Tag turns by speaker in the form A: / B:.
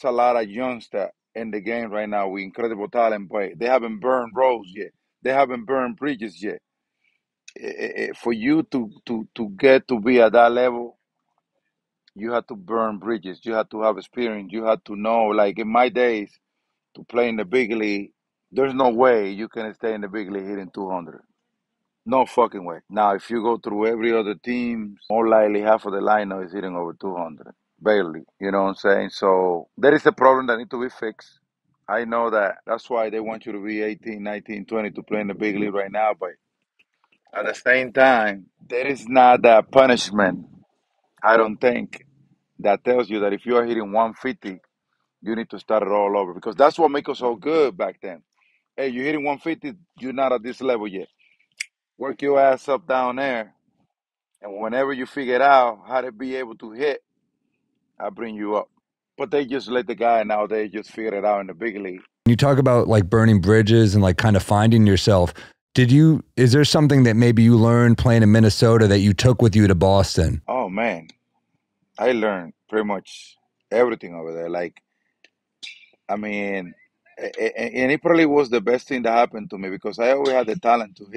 A: There's a lot of youngster in the game right now with incredible talent, but they haven't burned roads yet. They haven't burned bridges yet. For you to to to get to be at that level, you have to burn bridges. You have to have experience. You have to know. Like in my days, to play in the big league, there's no way you can stay in the big league hitting 200. No fucking way. Now, if you go through every other team, more likely half of the lineup is hitting over 200. Barely. You know what I'm saying? So there is a problem that needs to be fixed. I know that. That's why they want you to be 18, 19, 20 to play in the big league right now. But at the same time, there is not that punishment, I don't think, that tells you that if you are hitting 150, you need to start it all over. Because that's what makes us so good back then. Hey, you're hitting 150, you're not at this level yet. Work your ass up down there. And whenever you figure out how to be able to hit, I bring you up. But they just let the guy nowadays just figure it out in the big league.
B: You talk about like burning bridges and like kind of finding yourself. Did you, is there something that maybe you learned playing in Minnesota that you took with you to Boston?
A: Oh man, I learned pretty much everything over there. Like, I mean, and it probably was the best thing that happened to me because I always had the talent to hit.